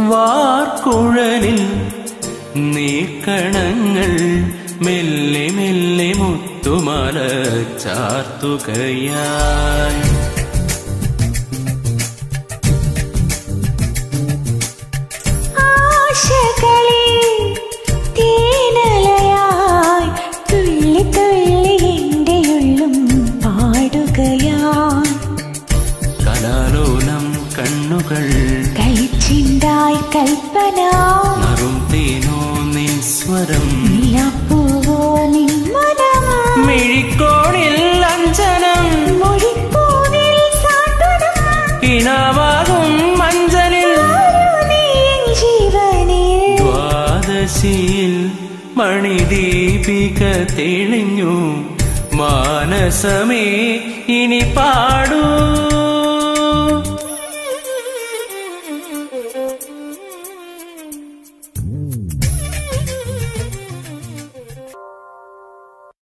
വാർക്കുഴലിൽ നീക്കണങ്ങൾ മെല്ലെ മെല്ലെ മുത്തുമല ചാർത്തുകയായി. ആശകളിൽ കൽപ്പന. നറും തേനോ നിൻ സ്വരം. നിലപ്പൂവോ നിൻ മിഴിക്കോണിൽ അഞ്ജനം. അഞ്ചനം സാന്ത്വനം. ഇനാവാകും മഞ്ചലിൽ ആരോ നീ എൻ ജീവനിൽ. ദ്വാദശിയിൽ മണിദീപിക തെളിഞ്ഞു. മാനസമേ ഇനി പാടൂ.